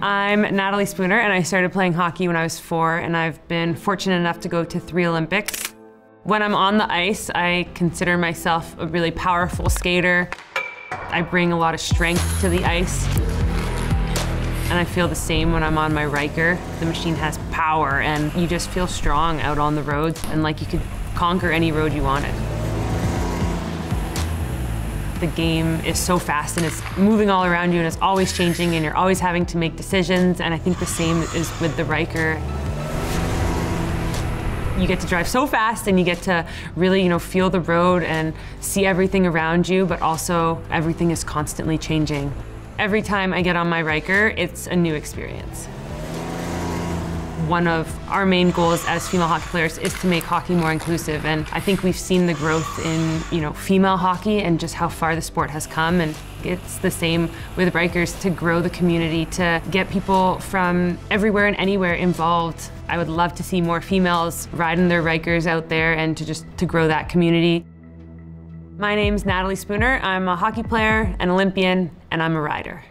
I'm Natalie Spooner, and I started playing hockey when I was four, and I've been fortunate enough to go to three Olympics. When I'm on the ice, I consider myself a really powerful skater. I bring a lot of strength to the ice. And I feel the same when I'm on my Ryker. The machine has power, and you just feel strong out on the roads, and like you could conquer any road you wanted. The game is so fast and it's moving all around you and it's always changing and you're always having to make decisions and I think the same is with the Ryker. You get to drive so fast and you get to really, you know, feel the road and see everything around you, but also everything is constantly changing. Every time I get on my Ryker, it's a new experience one of our main goals as female hockey players is to make hockey more inclusive and I think we've seen the growth in you know female hockey and just how far the sport has come and it's the same with Rykers to grow the community to get people from everywhere and anywhere involved. I would love to see more females riding their Rykers out there and to just to grow that community. My name's Natalie Spooner. I'm a hockey player, an Olympian, and I'm a rider.